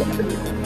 何?